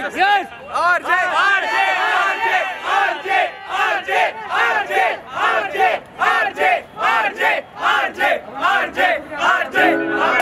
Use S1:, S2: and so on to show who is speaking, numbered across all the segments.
S1: Yes. RJ. RJ. RJ. RJ. RJ. RJ. RJ. RJ. RJ. RJ. RJ. RJ. RJ.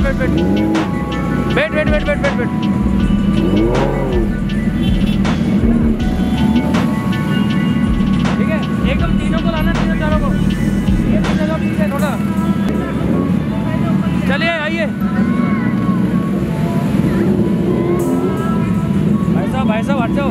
S1: Wait wait wait wait wait wait wait wait wait ठीक है? एकदम तीनों को लाना तीनों चारों को। ये तो थोड़ा। चलिए, आइए। भाई साहब भाई साहब, हट जाओ।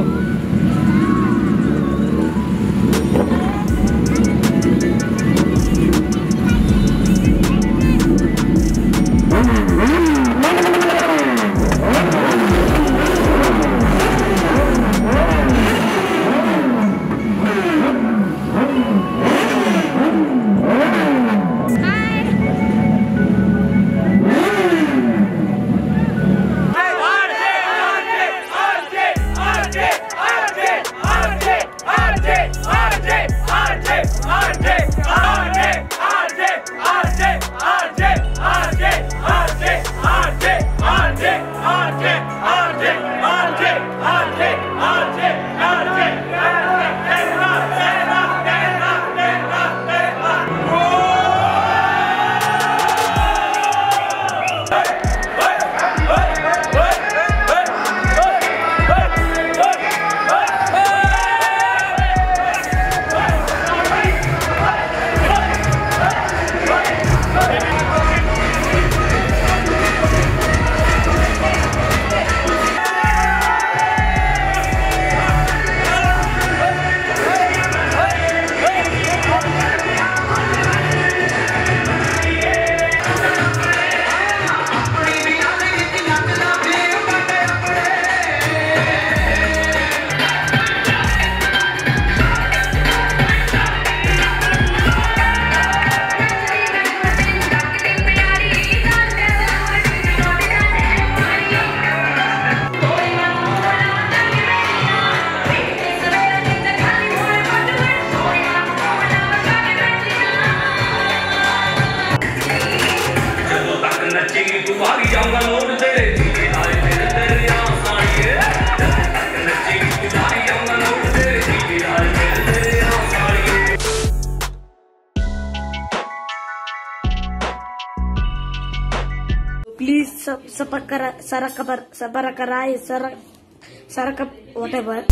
S2: Sarakara, Sarakapar, Sabarakara, Sarak, Sarakap, whatever.